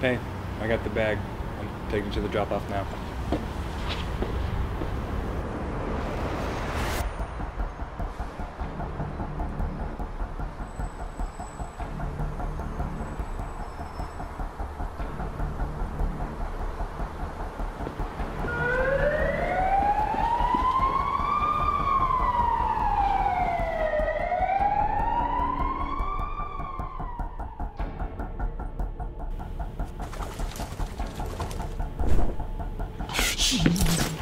Hey, I got the bag. I'm taking to the drop off now. Jeez.